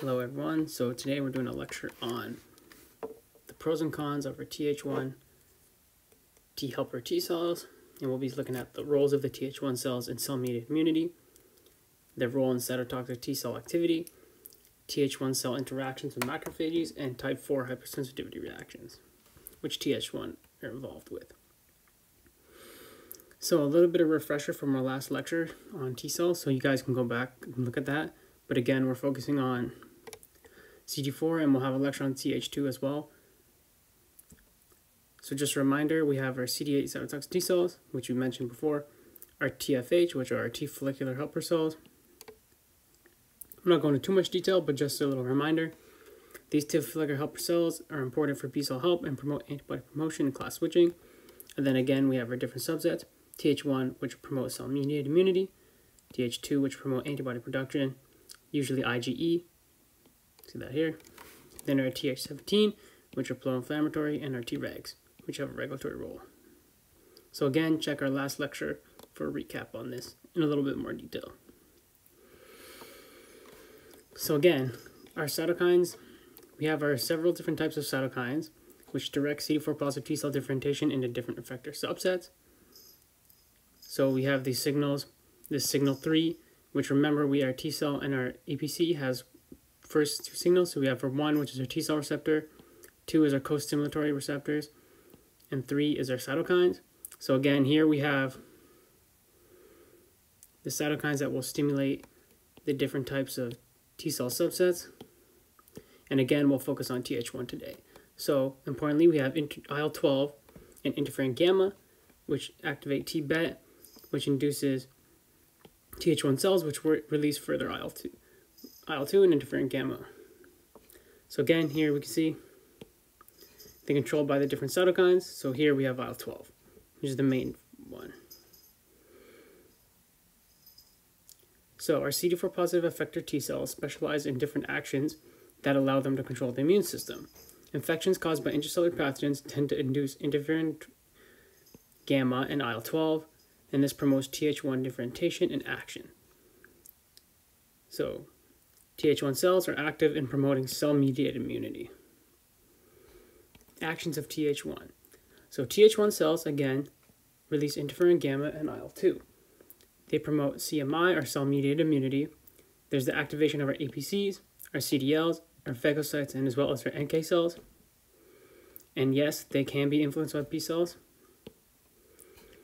Hello everyone, so today we're doing a lecture on the pros and cons of our Th1 T helper T cells, and we'll be looking at the roles of the Th1 cells in cell-mediated immunity, their role in cytotoxic T cell activity, Th1 cell interactions with macrophages, and type 4 hypersensitivity reactions, which Th1 are involved with. So a little bit of refresher from our last lecture on T cells, so you guys can go back and look at that. But again, we're focusing on CD4 and we'll have a lecture on Th2 as well. So just a reminder, we have our CD8 cytotoxic T cells, which we mentioned before, our TFH, which are our T follicular helper cells. I'm not going into too much detail, but just a little reminder. These T follicular helper cells are important for B cell help and promote antibody promotion and class switching. And then again, we have our different subsets. Th1, which promotes cell-mediated immunity, Th2, which promote antibody production, usually IgE, see that here. Then our Th17, which are pro-inflammatory, and our Tregs, which have a regulatory role. So again, check our last lecture for a recap on this in a little bit more detail. So again, our cytokines, we have our several different types of cytokines, which direct CD4 positive T cell differentiation into different effector subsets. So we have these signals, this signal 3, which remember we are T cell and our APC has first two signals. So we have for 1, which is our T cell receptor, 2 is our co-stimulatory receptors, and 3 is our cytokines. So again, here we have the cytokines that will stimulate the different types of T cell subsets. And again, we'll focus on Th1 today. So importantly, we have IL-12 and interferon gamma, which activate T-bet, which induces Th1 cells, which release further IL-2, IL-2 and interferon gamma. So again, here we can see they're controlled by the different cytokines. So here we have IL-12, which is the main one. So our CD4 positive effector T cells specialize in different actions that allow them to control the immune system. Infections caused by intracellular pathogens tend to induce interferon gamma and IL-12, and this promotes Th1 differentiation and action. So, Th1 cells are active in promoting cell-mediated immunity. Actions of Th1. So Th1 cells, again, release interferon gamma and IL-2. They promote CMI, or cell-mediated immunity. There's the activation of our APCs, our CTLs, our phagocytes, and as well as our NK cells. And yes, they can be influenced by B cells,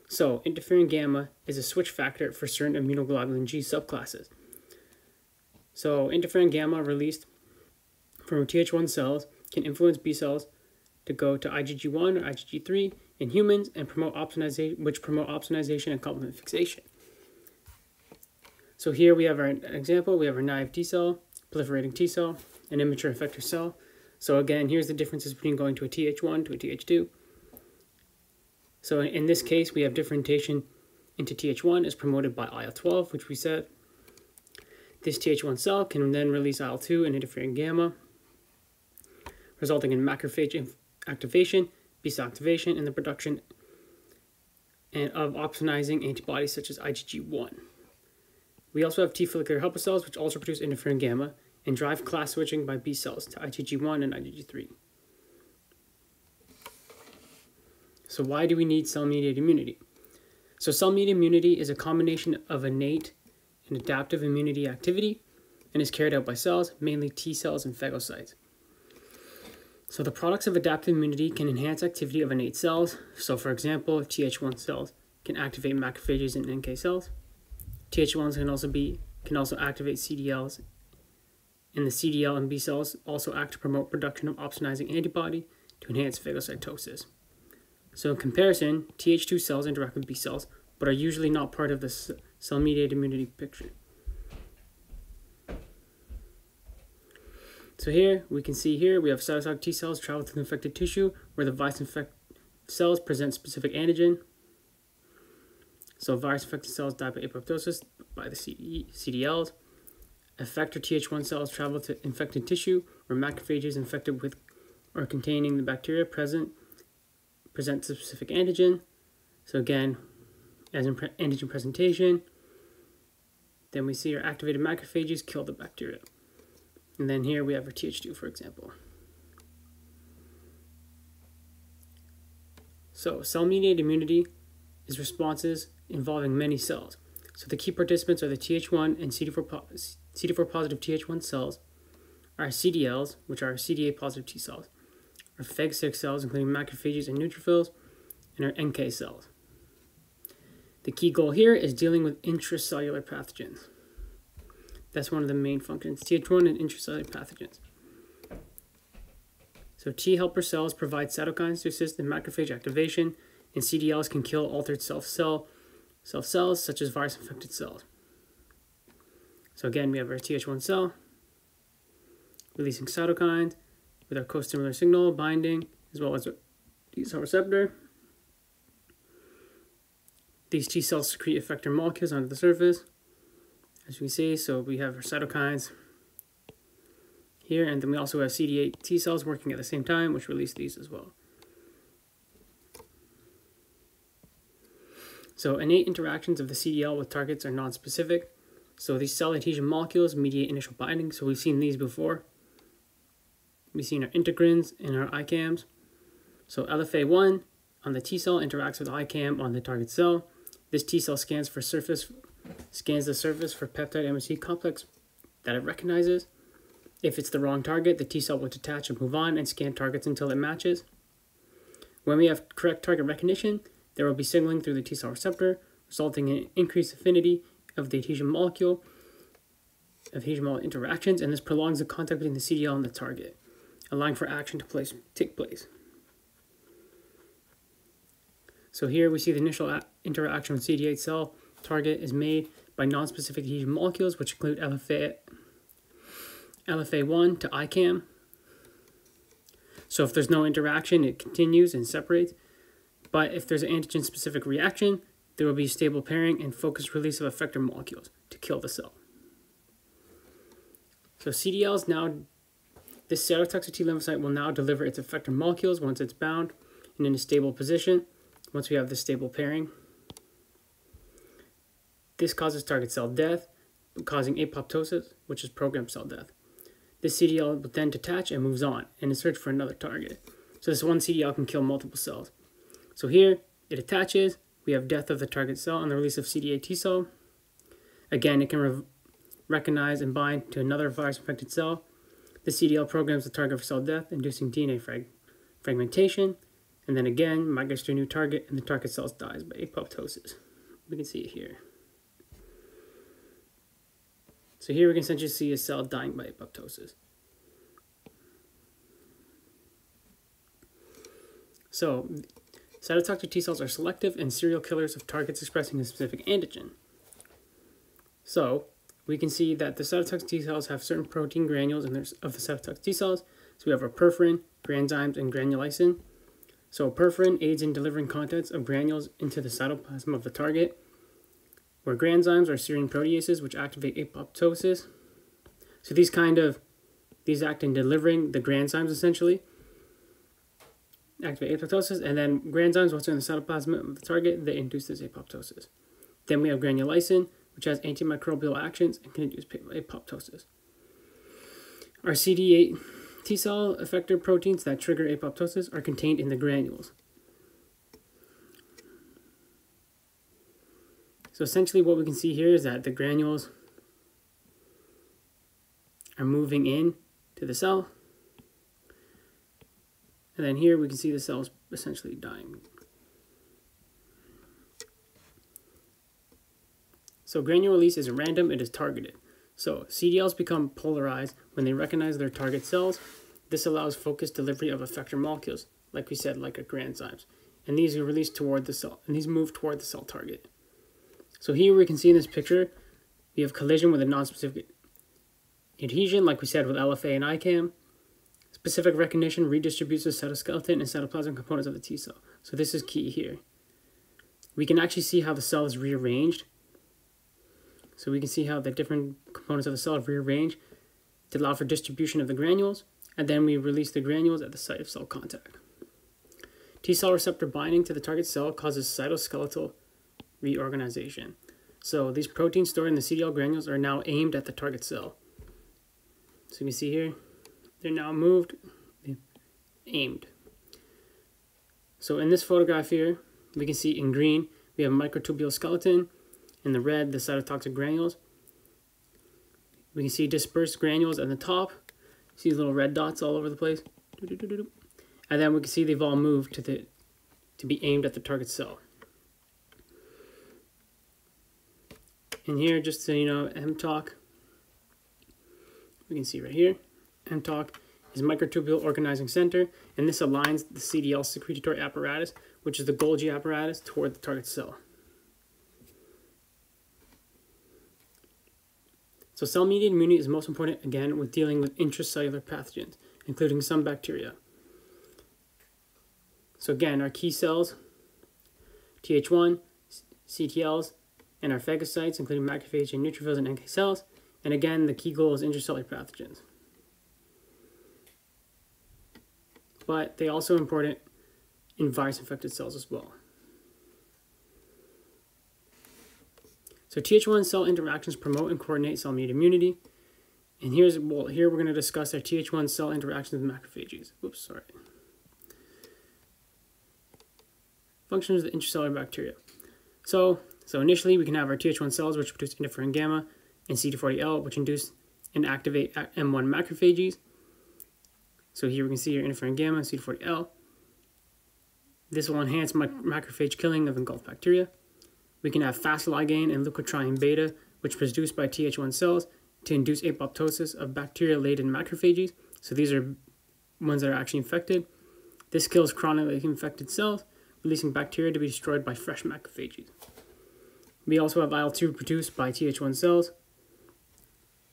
so, interferon gamma is a switch factor for certain immunoglobulin G subclasses. So, interferon gamma released from Th1 cells can influence B cells to go to IgG1 or IgG3 in humans and promote opsonization, which promote opsonization and complement fixation. So here we have our example. We have our naive T cell, proliferating T cell, an immature effector cell. So again, here's the differences between going to a Th1 to a Th2. So in this case, we have differentiation into Th1 is promoted by IL-12, which we said. This Th1 cell can then release IL-2 and interferon gamma, resulting in macrophage activation, B cell activation, and the production and of opsonizing antibodies such as IgG1. We also have T follicular helper cells, which also produce interferon gamma and drive class switching by B cells to IgG1 and IgG3. So why do we need cell-mediated immunity? So cell-mediated immunity is a combination of innate and adaptive immunity activity and is carried out by cells, mainly T cells and phagocytes. So the products of adaptive immunity can enhance activity of innate cells. So for example, Th1 cells can activate macrophages and NK cells. Th1s can also be can also activate CTLs. And the CTL and B cells also act to promote production of opsonizing antibody to enhance phagocytosis. So in comparison, Th2 cells interact with B cells, but are usually not part of the cell-mediated immunity picture. So here, we can see here, we have cytotoxic T cells travel through the infected tissue, where the virus-infected cells present specific antigen. So virus-infected cells die by apoptosis by the CTLs. Effector Th1 cells travel to infected tissue, where macrophages infected with or containing the bacteria present present specific antigen. So again, as in pre antigen presentation, then we see our activated macrophages kill the bacteria. And then here we have our Th2, for example. So cell-mediated immunity is responses involving many cells. So the key participants are the Th1 and CD4, CD4 positive Th1 cells, our CTLs, which are CD8 positive T cells, our phagocytic cells, including macrophages and neutrophils, and our NK cells. The key goal here is dealing with intracellular pathogens. That's one of the main functions, Th1 and intracellular pathogens. So T helper cells provide cytokines to assist in macrophage activation, and CTLs can kill altered self cell self cells such as virus infected cells. So again, we have our Th1 cell releasing cytokines with our co-stimulator signal binding as well as T cell receptor. These T cells secrete effector molecules onto the surface, as can see. So we have our cytokines here, and then we also have CD8 T cells working at the same time, which release these as well. So innate interactions of the CTL with targets are non-specific. So these cell adhesion molecules mediate initial binding. So we've seen these before. We've seen our integrins and our ICAMs. So LFA1 on the T cell interacts with ICAM on the target cell. This T cell scans for surface scans the surface for peptide MHC complex that it recognizes. If it's the wrong target, the T cell will detach and move on and scan targets until it matches. When we have correct target recognition, there will be signaling through the T cell receptor, resulting in increased affinity of the adhesion molecule, adhesion molecule interactions, and this prolongs the contact between the CTL and the target, allowing for action to place, take place. So here we see the initial interaction with CD8 cell target is made by nonspecific adhesion molecules, which include LFA, LFA1 to ICAM. So if there's no interaction, it continues and separates. But if there's an antigen-specific reaction, there will be stable pairing and focused release of effector molecules to kill the cell. So CTLs now, this cytotoxic T lymphocyte will now deliver its effector molecules once it's bound and in a stable position, once we have the stable pairing. This causes target cell death, causing apoptosis, which is programmed cell death. This CTL will then detach and moves on and in search for another target. So this one CTL can kill multiple cells. So here, it attaches, we have death of the target cell and the release of CD8 T cell. Again, it can recognize and bind to another virus-infected cell. The CTL programs the target for cell death, inducing DNA frag fragmentation. And then again, migrates to a new target, and the target cell dies by apoptosis. We can see it here. So here we can essentially see a cell dying by apoptosis. So Cytotoxic T cells are selective and serial killers of targets expressing a specific antigen. So, we can see that the cytotoxic T cells have certain protein granules in their, of the cytotoxic T cells. So we have our perforin, granzymes, and granulysin. So perforin aids in delivering contents of granules into the cytoplasm of the target, where granzymes are serine proteases which activate apoptosis. So these kind of, these act in delivering the granzymes essentially activate apoptosis, and then granzymes, once they're in the cytoplasm of the target, they induce this apoptosis. Then we have granulysin, which has antimicrobial actions and can induce apoptosis. Our CD8 T cell effector proteins that trigger apoptosis are contained in the granules. So essentially what we can see here is that the granules are moving in to the cell and then here we can see the cells essentially dying. So granule release is random, it is targeted. So CTLs become polarized when they recognize their target cells. This allows focused delivery of effector molecules, like we said, like a granzymes. And these are released toward the cell, and these move toward the cell target. So here we can see in this picture, we have collision with a non-specific adhesion, like we said with LFA and ICAM. Specific recognition redistributes the cytoskeleton and cytoplasm components of the T cell. So this is key here. We can actually see how the cell is rearranged. So we can see how the different components of the cell are rearranged to allow for distribution of the granules, and then we release the granules at the site of cell contact. T cell receptor binding to the target cell causes cytoskeletal reorganization. So these proteins stored in the CTL granules are now aimed at the target cell. So you can see here, they're now moved, aimed. So in this photograph here, we can see in green, we have microtubule skeleton. In the red, the cytotoxic granules. We can see dispersed granules at the top. See these little red dots all over the place. And then we can see they've all moved to the to be aimed at the target cell. And here, just so you know, MTOC, we can see right here, MTOC is microtubule organizing center, and this aligns the CTL secretory apparatus, which is the Golgi apparatus, toward the target cell. So cell-mediated immunity is most important, again, with dealing with intracellular pathogens, including some bacteria. So again, our key cells, Th1, CTLs, and our phagocytes, including macrophages and neutrophils and NK cells. And again, the key goal is intracellular pathogens. But they also important in virus-infected cells as well. So Th1 cell interactions promote and coordinate cell-mediated immunity. And here's well, here we're going to discuss our Th1 cell interactions with macrophages. Oops, sorry. Functions of the intracellular bacteria. So, so initially we can have our Th1 cells which produce interferon gamma and CD40L which induce and activate M1 macrophages. So here we can see your interferon gamma and CD40L. This will enhance macrophage killing of engulfed bacteria. We can have Fas ligand and leukotriene beta, which produced by Th1 cells to induce apoptosis of bacteria-laden macrophages. So these are ones that are actually infected. This kills chronically infected cells, releasing bacteria to be destroyed by fresh macrophages. We also have IL-2 produced by Th1 cells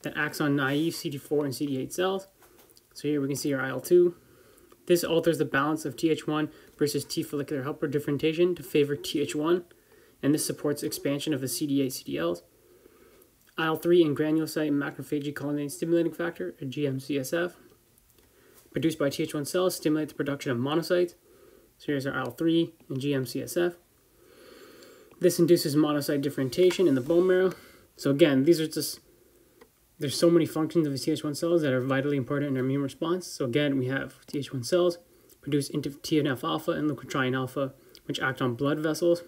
that acts on naive CD4 and CD8 cells. So here we can see our IL-2. This alters the balance of Th1 versus T follicular helper differentiation to favor Th1 and this supports expansion of the CD8 CTLs. IL-3 and granulocyte macrophagy colony stimulating factor, or GM-CSF, produced by Th1 cells, stimulate the production of monocytes. So here's our IL-3 and GM-CSF. This induces monocyte differentiation in the bone marrow. So again, these are just, there's so many functions of the Th1 cells that are vitally important in our immune response. So again, we have Th1 cells produce TNF alpha and leukotriene alpha, which act on blood vessels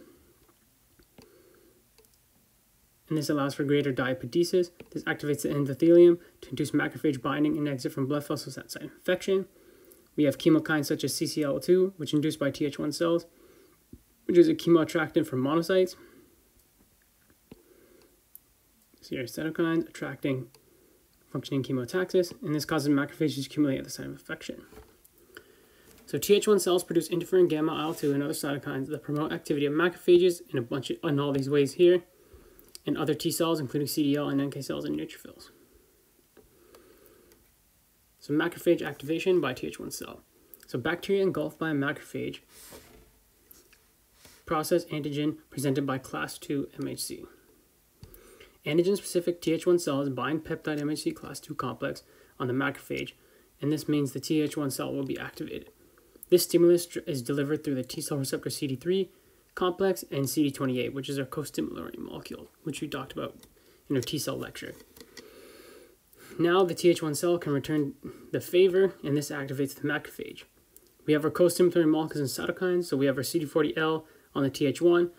and this allows for greater diapedesis. This activates the endothelium to induce macrophage binding and exit from blood vessels outside infection. We have chemokines such as CCL2, which induced by Th1 cells, which is a chemoattractant for monocytes. So your cytokines attracting functioning chemotaxis, and this causes macrophages to accumulate at the site of infection. So Th1 cells produce interferon gamma, IL-2, and other cytokines that promote activity of macrophages in a bunch of, in all these ways here and other T cells, including CTL and NK cells and neutrophils. So macrophage activation by Th1 cell. So bacteria engulfed by a macrophage process antigen presented by class 2 MHC. Antigen-specific Th1 cells bind peptide MHC class 2 complex on the macrophage, and this means the Th1 cell will be activated. This stimulus is delivered through the T cell receptor CD3 complex and CD28, which is our co-stimulatory molecule, which we talked about in our T cell lecture. Now the Th1 cell can return the favor, and this activates the macrophage. We have our co-stimulatory molecules and cytokines, so we have our CD40L on the Th1,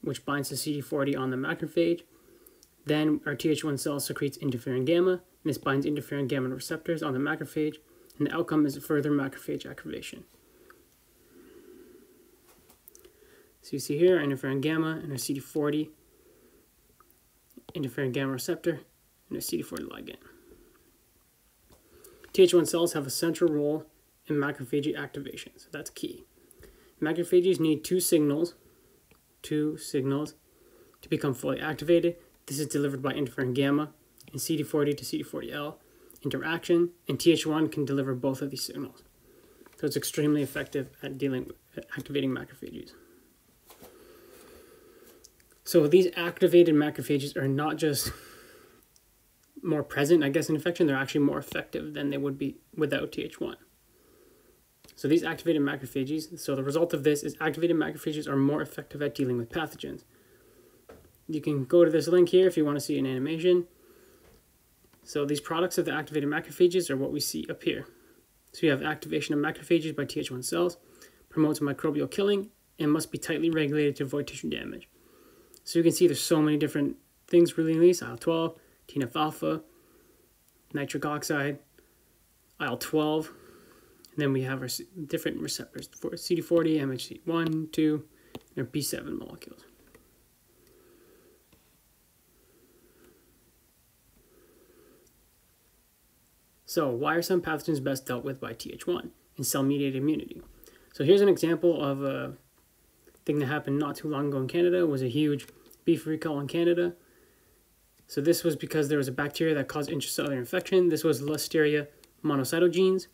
which binds to CD40 on the macrophage. Then our Th1 cell secretes interferon gamma, and this binds interferon gamma receptors on the macrophage, and the outcome is further macrophage activation. So you see here interferon gamma and a CD40 interferon gamma receptor and a CD40 ligand. Th1 cells have a central role in macrophagy activation, so that's key. Macrophages need two signals, two signals, to become fully activated. This is delivered by interferon gamma and CD40 to CD40L interaction, and Th1 can deliver both of these signals. So it's extremely effective at dealing activating macrophages. So these activated macrophages are not just more present, I guess, in infection, they're actually more effective than they would be without Th1. So these activated macrophages, so the result of this is activated macrophages are more effective at dealing with pathogens. You can go to this link here if you want to see an animation. So these products of the activated macrophages are what we see up here. So you have activation of macrophages by Th1 cells, promotes microbial killing, and must be tightly regulated to avoid tissue damage. So you can see there's so many different things really released, IL-12, TNF-alpha, nitric oxide, IL-12, and then we have our different receptors for CD40, MHC1, 2, and B7 molecules. So why are some pathogens best dealt with by Th1 in cell-mediated immunity? So here's an example of a thing that happened not too long ago in Canada. Was a huge beef recall in Canada. So this was because there was a bacteria that caused intracellular infection. This was Listeria monocytogenes.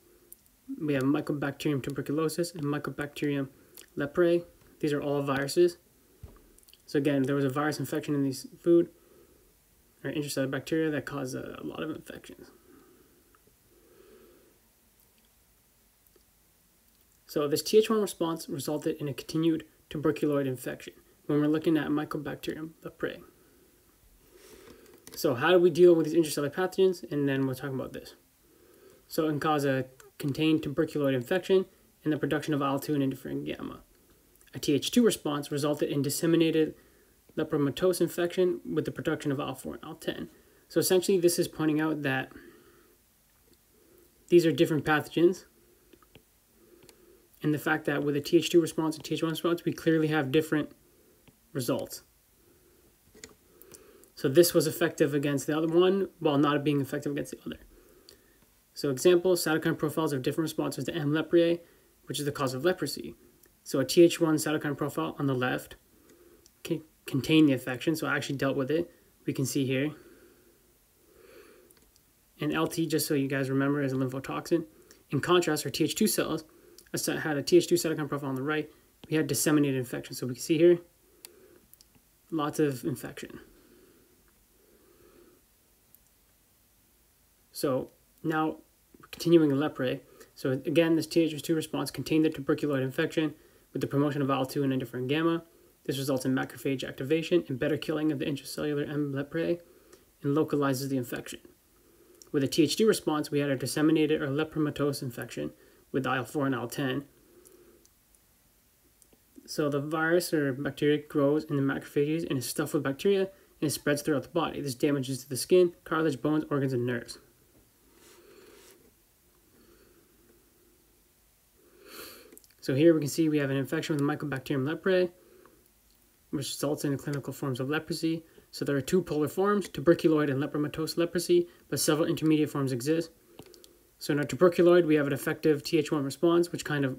We have Mycobacterium tuberculosis and Mycobacterium leprae. These are all viruses. So again, there was a virus infection in these food or intracellular bacteria that caused a, a lot of infections. So this Th1 response resulted in a continued tuberculoid infection when we're looking at Mycobacterium leprae. So how do we deal with these intracellular pathogens? And then we'll talk about this. So it can cause a contained tuberculoid infection and the production of IL-2 and interferon gamma. A Th2 response resulted in disseminated lepromatous infection with the production of IL-4 and IL-10. So essentially this is pointing out that these are different pathogens and the fact that with a Th2 response and Th1 response, we clearly have different results. So this was effective against the other one while not being effective against the other. So example, cytokine profiles of different responses to M. leprae, which is the cause of leprosy. So a Th1 cytokine profile on the left can contain the infection, so I actually dealt with it. We can see here. And LT, just so you guys remember, is a lymphotoxin. In contrast, our Th2 cells had a Th2 cytokine profile on the right. We had disseminated infection. So we can see here, lots of infection. So now continuing the leprae. So again, this Th2 response contained the tuberculoid infection with the promotion of IL-2 and interferon gamma. This results in macrophage activation and better killing of the intracellular M. leprae and localizes the infection. With a Th2 response, we had a disseminated or lepromatous infection with IL-4 and IL-10. So the virus or bacteria grows in the macrophages and is stuffed with bacteria and it spreads throughout the body. This damages to the skin, cartilage, bones, organs, and nerves. So here we can see we have an infection with Mycobacterium leprae, which results in clinical forms of leprosy. So there are two polar forms, tuberculoid and lepromatous leprosy, but several intermediate forms exist. So in our tuberculoid, we have an effective Th1 response, which kind of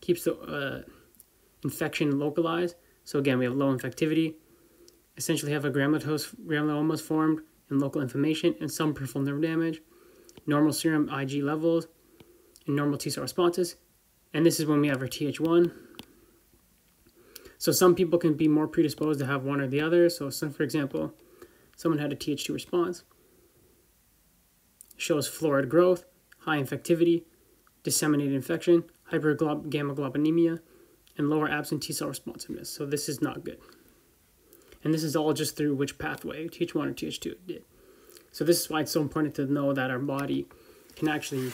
keeps the uh, infection localized. So again, we have low infectivity, essentially have a granulomatous granulomas formed and local inflammation and some peripheral nerve damage, normal serum Ig levels, and normal T cell responses. And this is when we have our Th1. So some people can be more predisposed to have one or the other. So some, for example, someone had a Th2 response, shows florid growth, high infectivity, disseminated infection, hypergammaglobulinemia, and lower absent T cell responsiveness. So this is not good. And this is all just through which pathway, Th1 or Th2 did. So this is why it's so important to know that our body can actually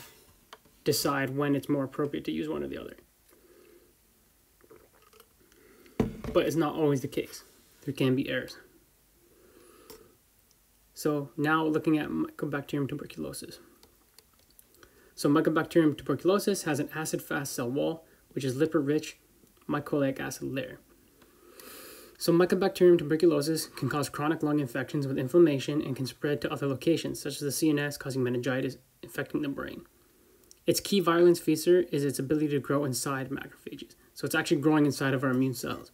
decide when it's more appropriate to use one or the other. But it's not always the case. There can be errors. So now looking at Mycobacterium tuberculosis. So Mycobacterium tuberculosis has an acid-fast cell wall, which is lipid-rich mycolic acid layer. So Mycobacterium tuberculosis can cause chronic lung infections with inflammation and can spread to other locations, such as the CNS, causing meningitis, infecting the brain. Its key virulence feature is its ability to grow inside macrophages. So it's actually growing inside of our immune cells.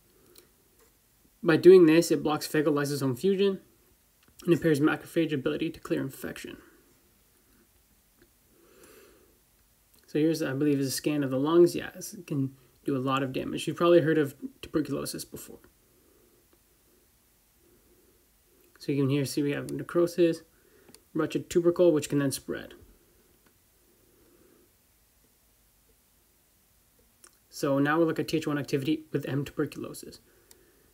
By doing this, it blocks phagolysosome fusion and impairs macrophage ability to clear infection. So here's, I believe, is a scan of the lungs. Yes, it can do a lot of damage. You've probably heard of tuberculosis before. So you can here see we have necrosis, ruptured tubercle, which can then spread. So now we'll look at Th1 activity with M tuberculosis.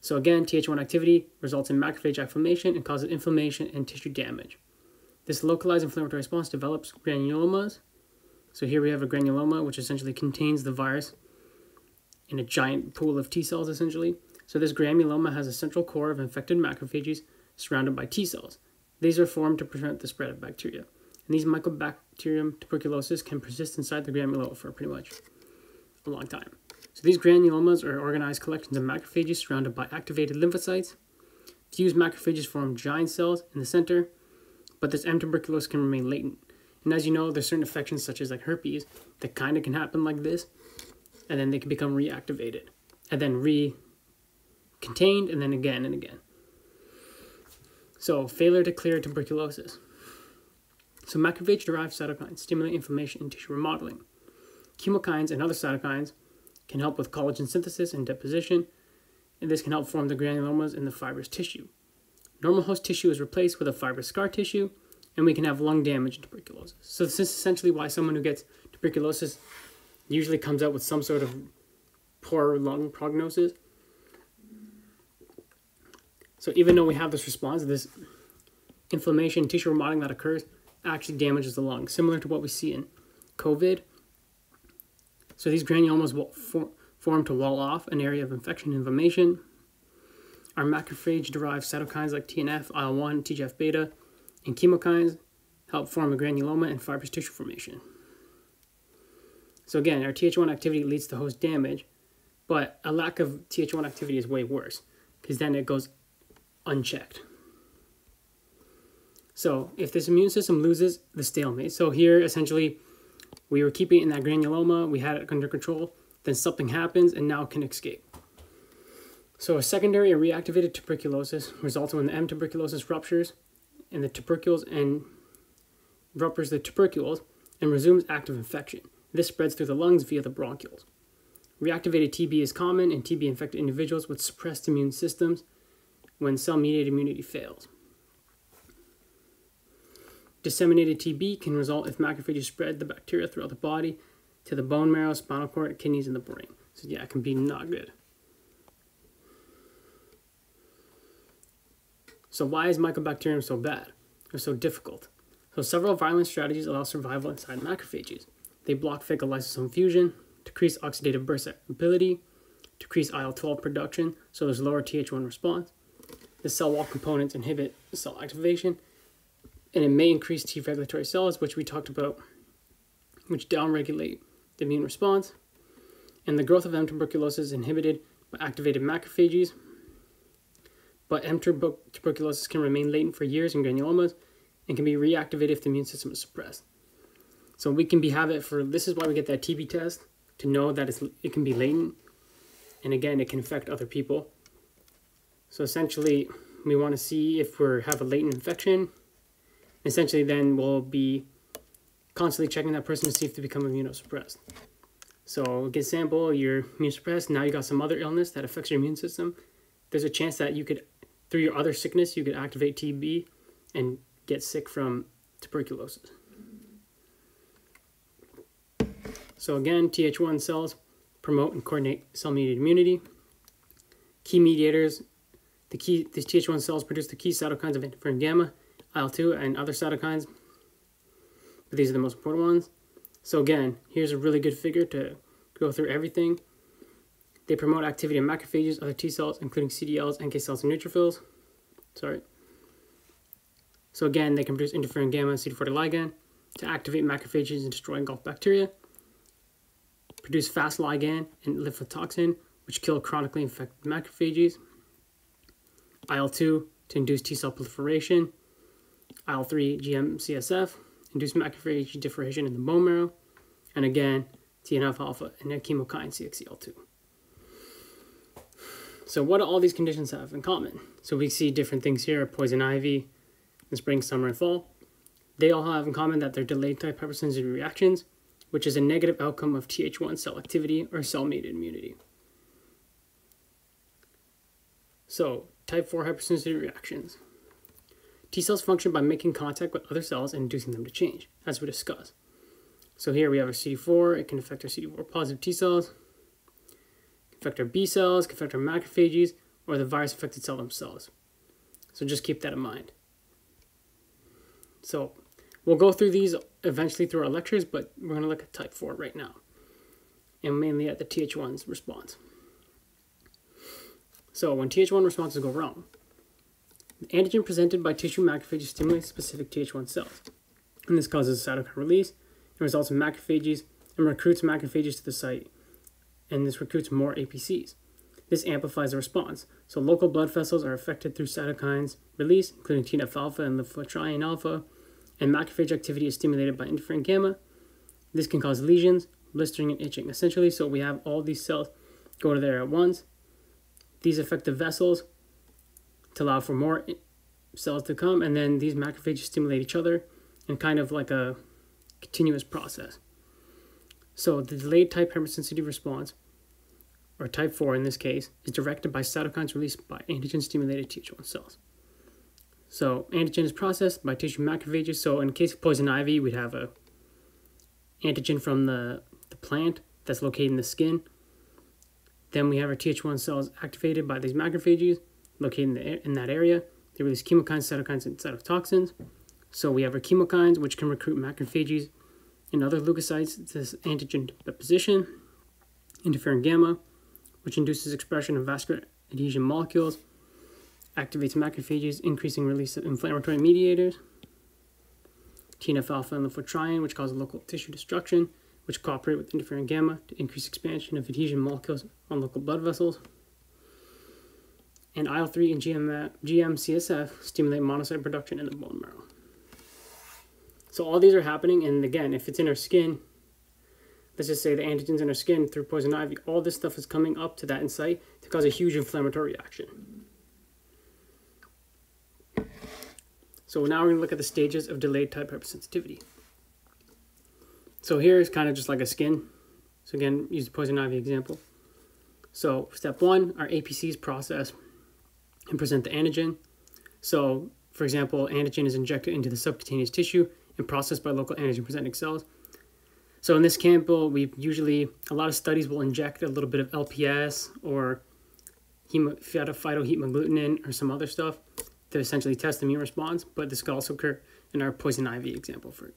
So again, Th1 activity results in macrophage inflammation and causes inflammation and tissue damage. This localized inflammatory response develops granulomas. So here we have a granuloma, which essentially contains the virus in a giant pool of T cells, essentially. So this granuloma has a central core of infected macrophages surrounded by T cells. These are formed to prevent the spread of bacteria. And these Mycobacterium tuberculosis can persist inside the granuloma for pretty much a long time. So these granulomas are organized collections of macrophages surrounded by activated lymphocytes. Fused macrophages form giant cells in the center, but this M tuberculosis can remain latent. And as you know, there's certain infections such as like herpes that kind of can happen like this, and then they can become reactivated, and then re-contained, and then again and again. So failure to clear tuberculosis. So macrophage-derived cytokines stimulate inflammation and tissue remodeling. Chemokines and other cytokines can help with collagen synthesis and deposition, and this can help form the granulomas in the fibrous tissue. Normal host tissue is replaced with a fibrous scar tissue, and we can have lung damage and tuberculosis. So this is essentially why someone who gets tuberculosis usually comes out with some sort of poor lung prognosis. So even though we have this response, this inflammation, tissue remodeling that occurs actually damages the lung, similar to what we see in COVID. So these granulomas will form to wall off an area of infection and inflammation. Our macrophage-derived cytokines like TNF, IL-1, TGF-beta, and chemokines help form a granuloma and fibrous tissue formation. So again, our Th1 activity leads to host damage, but a lack of Th1 activity is way worse because then it goes unchecked. So if this immune system loses the stalemate, so here essentially we were keeping it in that granuloma, we had it under control, then something happens and now can escape. So a secondary or reactivated tuberculosis results when the M tuberculosis ruptures and the tubercules and ruptures the tubercules and resumes active infection. This spreads through the lungs via the bronchioles. Reactivated TB is common in TB infected individuals with suppressed immune systems when cell mediated immunity fails. Disseminated TB can result if macrophages spread the bacteria throughout the body to the bone marrow, spinal cord, kidneys, and the brain. So, yeah, it can be not good. So, why is Mycobacterium so bad or so difficult? So, several violent strategies allow survival inside macrophages. They block phagolysosome fusion, decrease oxidative burst ability, decrease IL 12 production, so there's lower Th1 response, the cell wall components inhibit cell activation, and it may increase T regulatory cells, which we talked about, which downregulate the immune response. And the growth of M tuberculosis is inhibited by activated macrophages. But M tuberculosis can remain latent for years in granulomas and can be reactivated if the immune system is suppressed. So we can be have it for this is why we get that TB test to know that it's, it can be latent, and again it can affect other people. So essentially, we want to see if we have a latent infection. Essentially, then we'll be constantly checking that person to see if they become immunosuppressed. So get sample, you're immunosuppressed, now you got some other illness that affects your immune system. There's a chance that you could, through your other sickness, you could activate TB and get sick from tuberculosis. So again, Th1 cells promote and coordinate cell-mediated immunity. Key mediators the key, these Th1 cells produce the key cytokines of interferon gamma, IL-2, and other cytokines. But these are the most important ones. So again, here's a really good figure to go through everything. They promote activity in macrophages, other T cells, including CTLs, NK cells, and neutrophils. Sorry. So again, they can produce interferon gamma and CD40 ligand to activate macrophages and destroy engulfed bacteria. Produce Fas ligand and lymphotoxin, which kill chronically infected macrophages. IL-2 to induce T-cell proliferation, IL-3 GM-CSF, induce macrophage differentiation in the bone marrow, and again, TNF-alpha and chemokine CXCL2. So what do all these conditions have in common? So we see different things here, poison ivy, in spring, summer, and fall. They all have in common that they're delayed type hypersensitivity reactions, which is a negative outcome of Th1 cell activity or cell-mediated immunity. So Type 4 hypersensitivity reactions. T cells function by making contact with other cells and inducing them to change, as we discussed. So here we have our CD4, it can affect our CD4 positive T cells, affect our B cells, can affect our macrophages, or the virus affected cell themselves. So just keep that in mind. So we'll go through these eventually through our lectures, but we're going to look at type 4 right now, and mainly at the Th1's response. So when Th1 responses go wrong, the antigen presented by tissue macrophages stimulates specific Th1 cells, and this causes cytokine release and results in macrophages and recruits macrophages to the site, and this recruits more APCs. This amplifies the response, so local blood vessels are affected through cytokines release, including TNF alpha and leukotriene alpha, and macrophage activity is stimulated by interferon gamma. This can cause lesions, blistering, and itching. Essentially, so we have all these cells go to there at once. These affect the vessels to allow for more cells to come, and then these macrophages stimulate each other in kind of like a continuous process. So the delayed type hypersensitivity response, or type 4 in this case, is directed by cytokines released by antigen-stimulated Th1 cells. So antigen is processed by tissue macrophages. So in case of poison ivy, we'd have a antigen from the, the plant that's located in the skin. Then we have our Th1 cells activated by these macrophages located in, the, in that area. They release chemokines, cytokines, and cytotoxins. So we have our chemokines, which can recruit macrophages and other leukocytes to this antigen deposition. Interferon gamma, which induces expression of vascular adhesion molecules, activates macrophages, increasing release of inflammatory mediators. TNF alpha and leukotriene, which cause local tissue destruction, which cooperate with interferon gamma to increase expansion of adhesion molecules on local blood vessels. And IL-3 and GM, GM-CSF stimulate monocyte production in the bone marrow. So all these are happening, and again, if it's in our skin, let's just say the antigens in our skin through poison ivy, all this stuff is coming up to that inside to cause a huge inflammatory reaction. So now we're going to look at the stages of delayed type hypersensitivity. So here is kind of just like a skin. So again, use the poison ivy example. So step one, our APCs process and present the antigen. So for example, antigen is injected into the subcutaneous tissue and processed by local antigen presenting cells. So in this example, we usually, a lot of studies will inject a little bit of LPS or phytohemagglutinin or some other stuff to essentially test the immune response, but this could also occur in our poison ivy example for it.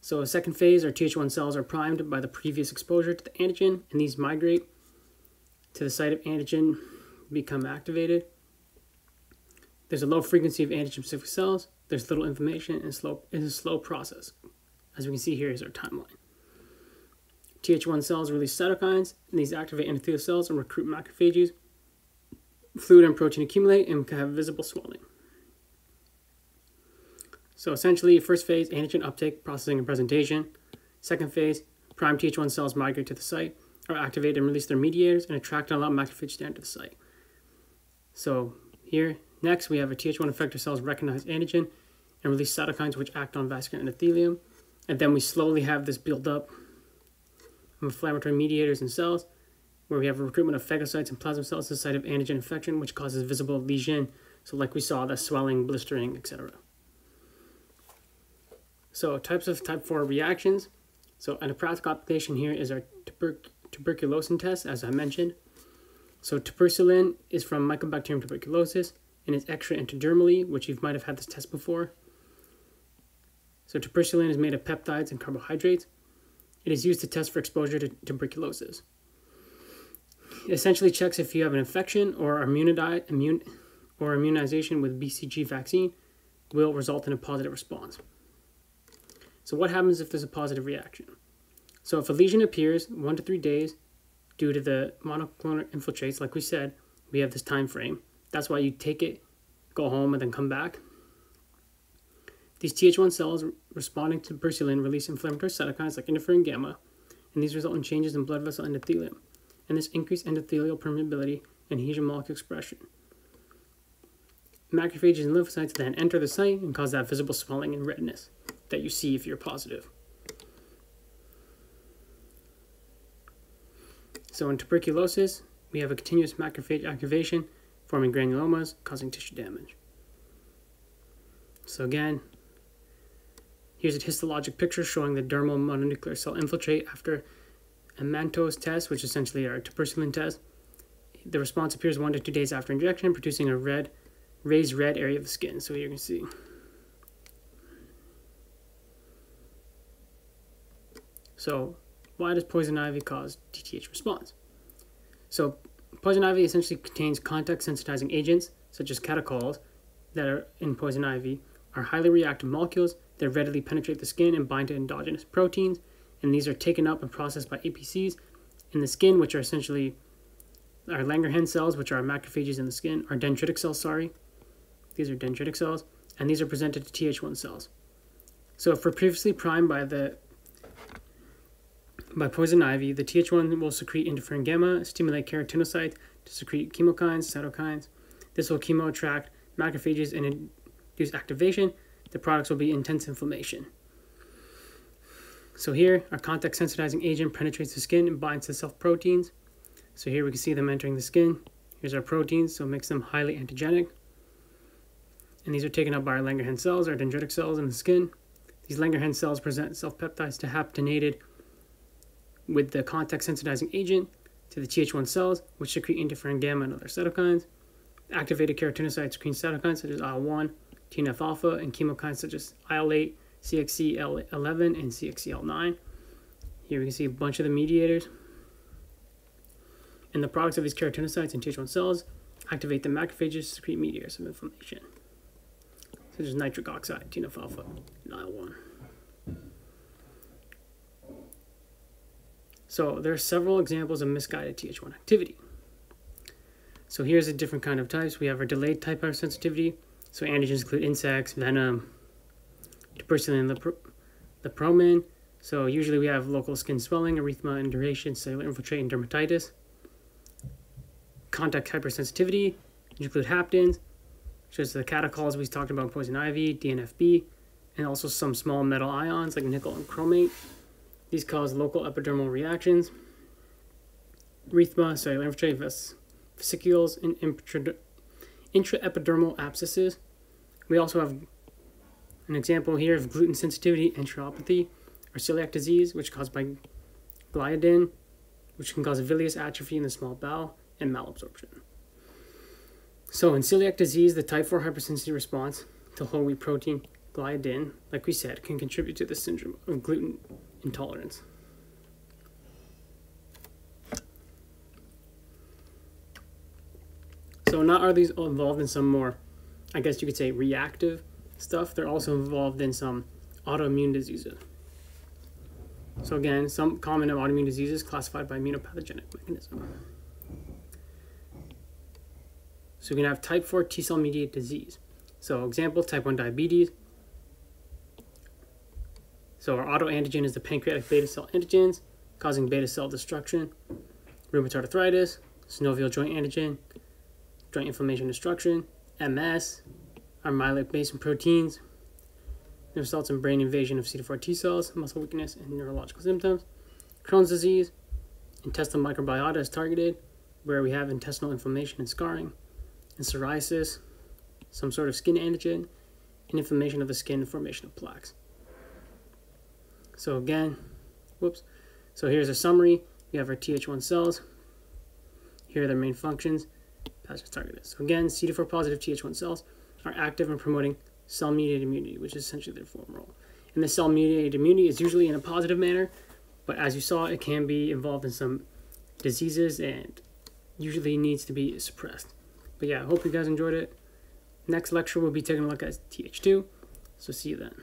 So second phase, our Th1 cells are primed by the previous exposure to the antigen, and these migrate to the site of antigen, become activated. There's a low frequency of antigen-specific cells. There's little inflammation and slow, it's a slow process. As we can see here is our timeline. Th1 cells release cytokines, and these activate endothelial cells and recruit macrophages, fluid and protein accumulate and can have visible swelling. So essentially, first phase, antigen uptake, processing, and presentation. Second phase, prime Th1 cells migrate to the site, are activated and release their mediators, and attract and allow macrophages down to enter the site. So here, next, we have a Th1 effector cells recognize antigen and release cytokines which act on vascular endothelium. And then we slowly have this build up of inflammatory mediators and cells where we have a recruitment of phagocytes and plasma cells to the site of antigen infection, which causes visible lesion. So like we saw, the swelling, blistering, etc. So types of type 4 reactions. So a practical application here is our tuber tuberculosis test, as I mentioned. So tuberculin is from Mycobacterium tuberculosis and is extra-intradermally, which you might have had this test before. So tuberculin is made of peptides and carbohydrates. It is used to test for exposure to tuberculosis. It essentially checks if you have an infection or immune or immunization with BCG vaccine will result in a positive response. So what happens if there's a positive reaction? So if a lesion appears one to three days due to the mononuclear infiltrates, like we said, we have this time frame. That's why you take it, go home, and then come back. These Th1 cells responding to tuberculin release inflammatory cytokines like interferon gamma, and these result in changes in blood vessel endothelium and this increased endothelial permeability and adhesion molecule expression. Macrophages and lymphocytes then enter the site and cause that visible swelling and redness that you see if you're positive. So in tuberculosis, we have a continuous macrophage activation forming granulomas, causing tissue damage. So again, here's a histologic picture showing the dermal mononuclear cell infiltrate after a Mantoux test, which essentially our tuberculin test. The response appears one to two days after injection, producing a red, raised red area of the skin. So you can see. So why does poison ivy cause DTH response? So poison ivy essentially contains contact sensitizing agents such as catechols, that are in poison ivy are highly reactive molecules that readily penetrate the skin and bind to endogenous proteins, and these are taken up and processed by APCs in the skin, which are essentially our Langerhans cells, which are macrophages in the skin, our dendritic cells, sorry. These are dendritic cells, and these are presented to Th1 cells. So if we're previously primed by the by poison ivy, the Th1 will secrete interferon gamma, stimulate keratinocytes to secrete chemokines, cytokines. This will chemo attract macrophages and induce activation. The products will be intense inflammation. So here, our contact sensitizing agent penetrates the skin and binds to self proteins. So here we can see them entering the skin. Here's our proteins, so it makes them highly antigenic. And these are taken up by our Langerhans cells, our dendritic cells in the skin. These Langerhans cells present self-peptides to haptenated with the contact sensitizing agent to the Th1 cells, which secrete interferon gamma and other cytokines. Activated keratinocytes secrete cytokines such as IL-1, TNF alpha, and chemokines such as IL-8, CXCL11, and CXCL9. Here we can see a bunch of the mediators. And the products of these keratinocytes and Th1 cells activate the macrophages to secrete mediators of inflammation, such as nitric oxide, TNF alpha, and IL-1. So there are several examples of misguided Th1 activity. So here's a different kind of types. We have our delayed type hypersensitivity. So antigens include insects, venom, tuberculin, the lepromin. So usually we have local skin swelling, erythema, induration, cellular infiltrate, and dermatitis contact hypersensitivity, which include haptens, such as the catechols we talked about poison ivy, DNFB, and also some small metal ions like nickel and chromate. These cause local epidermal reactions, erythema, cellular infiltrate, vesicles, and intraepidermal abscesses. We also have an example here of gluten sensitivity enteropathy, or celiac disease, which is caused by gliadin, which can cause villous atrophy in the small bowel, and malabsorption. So in celiac disease, the type 4 hypersensitivity response to whole wheat protein gliadin, like we said, can contribute to the syndrome of gluten intolerance. So not are these involved in some more, I guess you could say, reactive stuff. They're also involved in some autoimmune diseases. So again, some common autoimmune diseases classified by immunopathogenic mechanism. So we can have type 4 T cell mediated disease. So example, type 1 diabetes. So our autoantigen is the pancreatic beta cell antigens, causing beta cell destruction. Rheumatoid arthritis, synovial joint antigen, joint inflammation destruction, MS, our myelin basic proteins. It results in brain invasion of CD4 T cells, muscle weakness, and neurological symptoms. Crohn's disease, intestinal microbiota is targeted, where we have intestinal inflammation and scarring and psoriasis, some sort of skin antigen, and inflammation of the skin and formation of plaques. So again, whoops. So here's a summary. We have our Th1 cells. Here are their main functions. Pathogens targeted. So again, CD4 positive Th1 cells are active in promoting cell-mediated immunity, which is essentially their form role. And the cell-mediated immunity is usually in a positive manner, but as you saw, it can be involved in some diseases and usually needs to be suppressed. But yeah, I hope you guys enjoyed it. Next lecture, we'll be taking a look at TH2. So see you then.